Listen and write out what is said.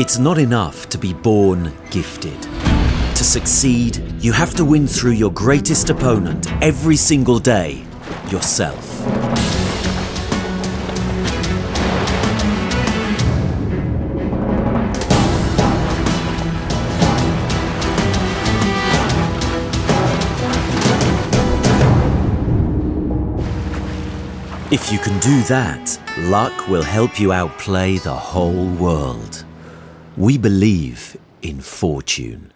It's not enough to be born gifted. To succeed, you have to win through your greatest opponent every single day yourself. If you can do that, luck will help you outplay the whole world. We believe in fortune.